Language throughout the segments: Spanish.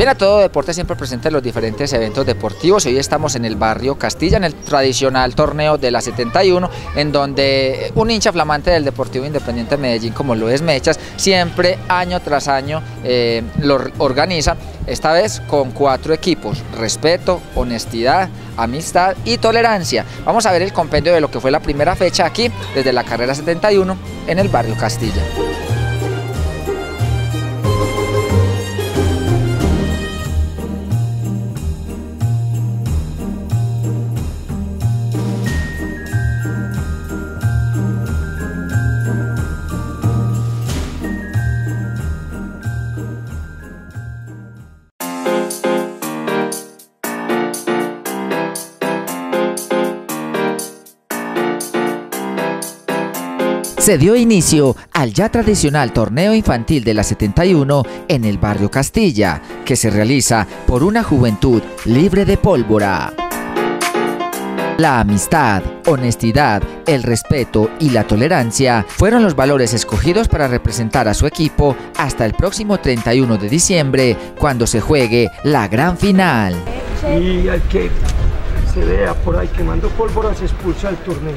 Bien, a todo deporte siempre presente en los diferentes eventos deportivos. Hoy estamos en el barrio Castilla, en el tradicional torneo de la 71, en donde un hincha flamante del Deportivo Independiente de Medellín, como lo es Mechas, siempre año tras año eh, lo organiza. Esta vez con cuatro equipos: respeto, honestidad, amistad y tolerancia. Vamos a ver el compendio de lo que fue la primera fecha aquí, desde la carrera 71, en el barrio Castilla. Se dio inicio al ya tradicional torneo infantil de la 71 en el barrio Castilla, que se realiza por una juventud libre de pólvora. La amistad, honestidad, el respeto y la tolerancia fueron los valores escogidos para representar a su equipo hasta el próximo 31 de diciembre, cuando se juegue la gran final. Y al que se vea por ahí quemando pólvora se expulsa del torneo.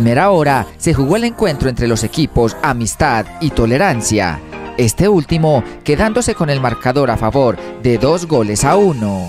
Primera hora se jugó el encuentro entre los equipos Amistad y Tolerancia, este último quedándose con el marcador a favor de dos goles a uno.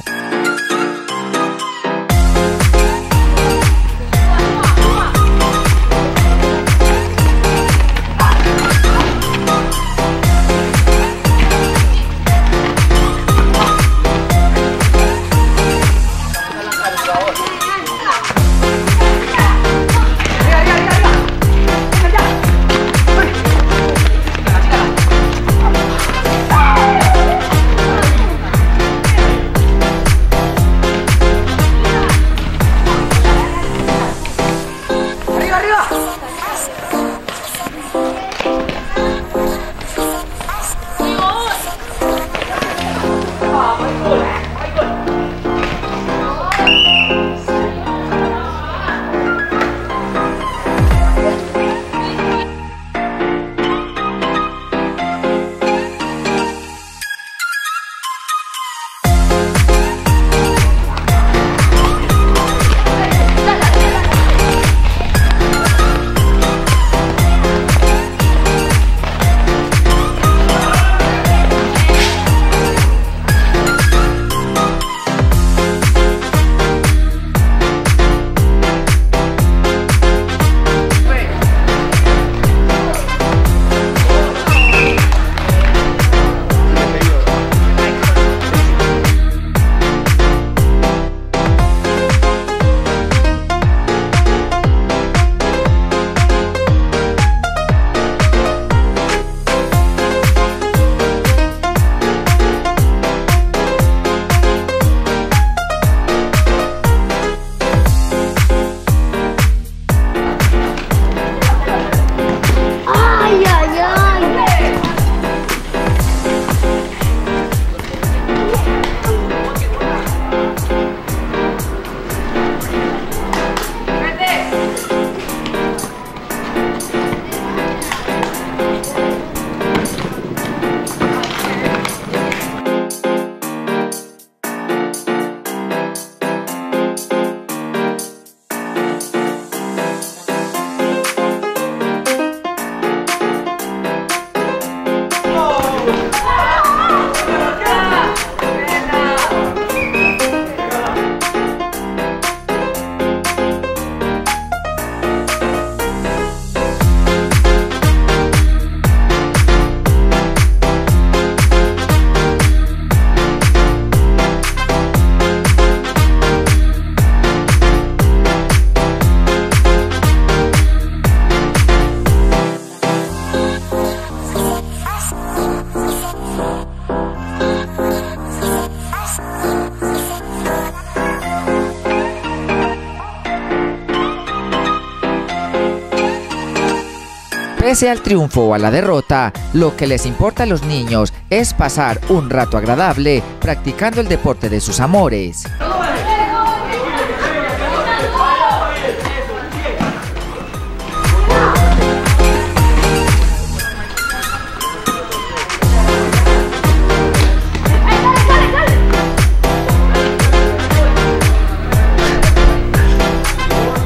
Pese al triunfo o a la derrota, lo que les importa a los niños es pasar un rato agradable practicando el deporte de sus amores.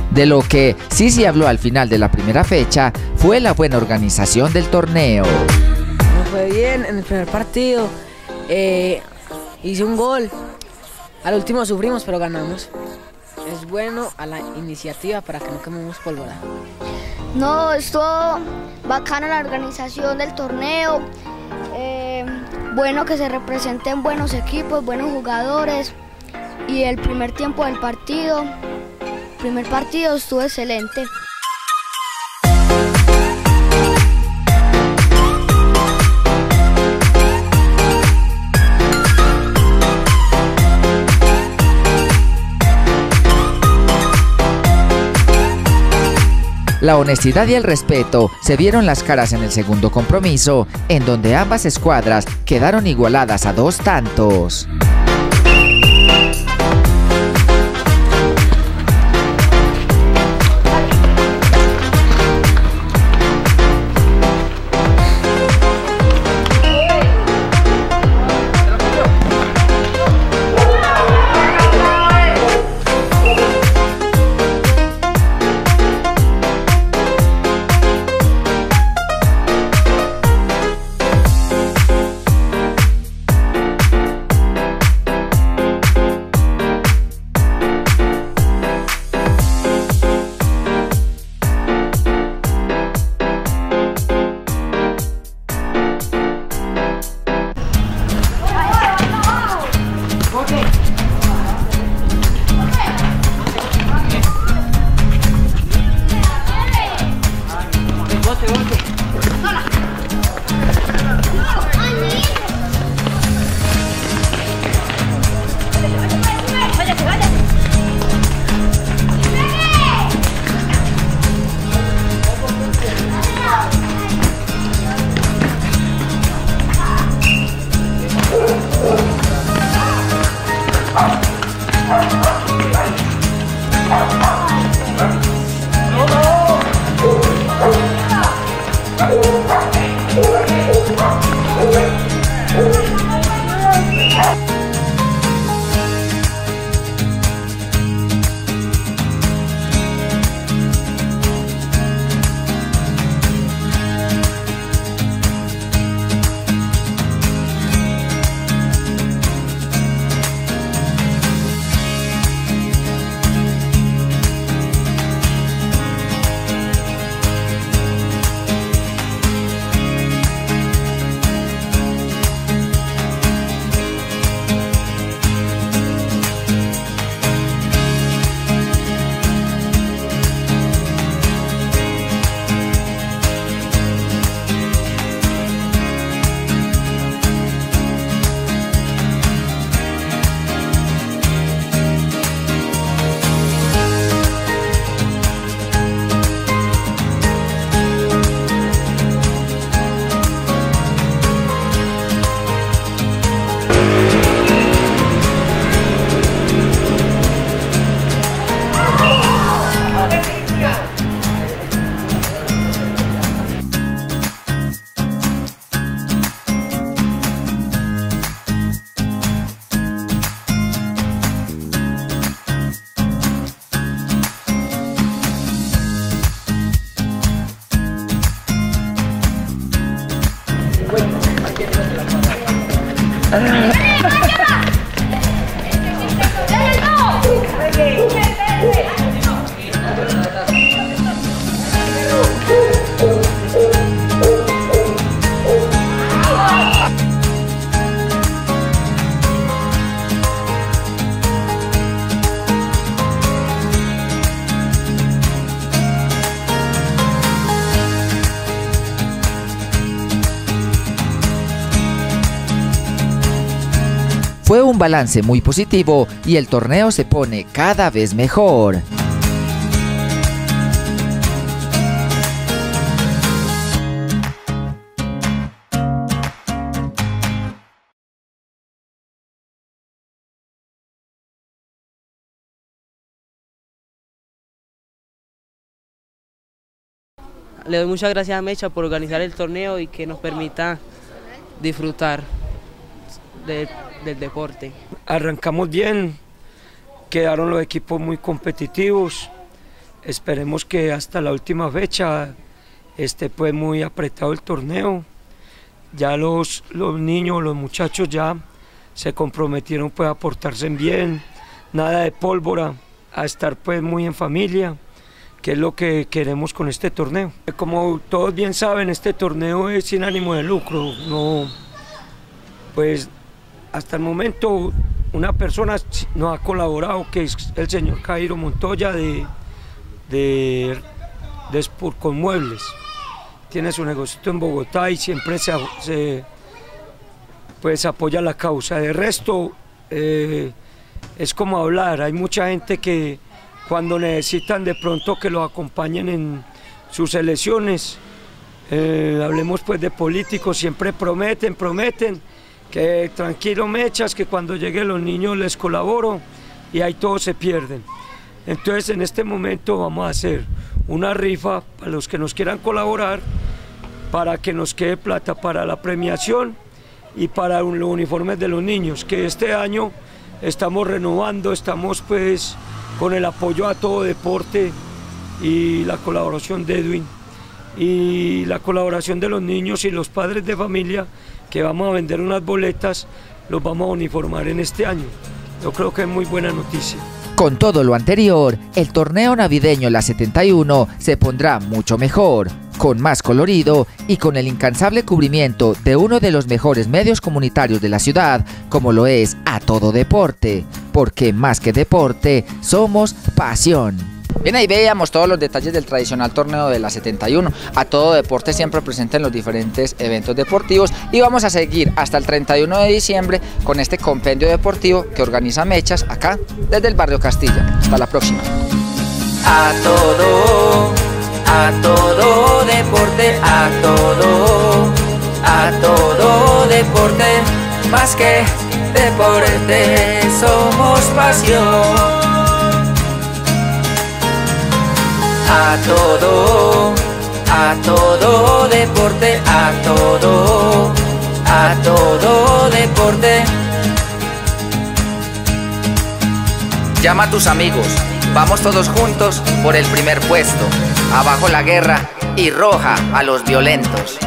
De lo que sí habló al final de la primera fecha fue la buena organización del torneo. Me fue bien en el primer partido, eh, hice un gol, al último sufrimos pero ganamos. Es bueno a la iniciativa para que no quememos pólvora. No, estuvo bacano la organización del torneo, eh, bueno que se representen buenos equipos, buenos jugadores y el primer tiempo del partido primer partido estuvo excelente. La honestidad y el respeto se vieron las caras en el segundo compromiso, en donde ambas escuadras quedaron igualadas a dos tantos. ¡Vamos! Fue un balance muy positivo y el torneo se pone cada vez mejor. le doy muchas gracias a Mecha por organizar el torneo y que nos permita disfrutar de del deporte. Arrancamos bien, quedaron los equipos muy competitivos, esperemos que hasta la última fecha esté pues muy apretado el torneo. Ya los, los niños, los muchachos ya se comprometieron pues a portarse bien, nada de pólvora, a estar pues muy en familia, que es lo que queremos con este torneo. Como todos bien saben, este torneo es sin ánimo de lucro, no, pues hasta el momento una persona nos ha colaborado, que es el señor Cairo Montoya de, de, de con Muebles. Tiene su negocio en Bogotá y siempre se, pues apoya la causa. De resto, eh, es como hablar. Hay mucha gente que cuando necesitan de pronto que lo acompañen en sus elecciones, eh, hablemos pues de políticos, siempre prometen, prometen que tranquilo mechas, que cuando lleguen los niños les colaboro y ahí todos se pierden. Entonces en este momento vamos a hacer una rifa para los que nos quieran colaborar, para que nos quede plata para la premiación y para los uniformes de los niños, que este año estamos renovando, estamos pues con el apoyo a todo deporte y la colaboración de Edwin y la colaboración de los niños y los padres de familia que vamos a vender unas boletas, los vamos a uniformar en este año. Yo creo que es muy buena noticia. Con todo lo anterior, el torneo navideño La 71 se pondrá mucho mejor, con más colorido y con el incansable cubrimiento de uno de los mejores medios comunitarios de la ciudad, como lo es A Todo Deporte, porque más que deporte, somos pasión. Bien, ahí veíamos todos los detalles del tradicional torneo de la 71. A todo deporte siempre presente en los diferentes eventos deportivos y vamos a seguir hasta el 31 de diciembre con este compendio deportivo que organiza Mechas acá desde el barrio Castilla. Hasta la próxima. A todo, a todo deporte, a todo, a todo deporte, más que deporte, somos pasión. A todo, a todo deporte, a todo, a todo deporte. Llama a tus amigos, vamos todos juntos por el primer puesto. Abajo la guerra y roja a los violentos.